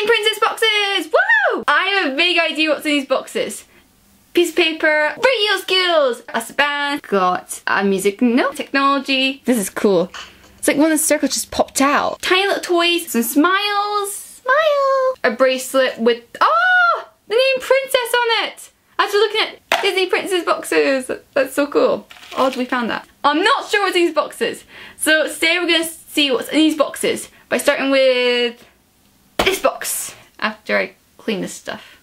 Disney Princess boxes! Woo! I have a big idea what's in these boxes. Piece of paper, radio skills, a band, got a music note, technology. This is cool. It's like one of the circles just popped out. Tiny little toys, some smiles, smile. A bracelet with, oh, the name Princess on it. After looking at Disney Princess boxes, that's so cool. Odd we found that. I'm not sure what's in these boxes. So today we're gonna see what's in these boxes by starting with after I clean this stuff.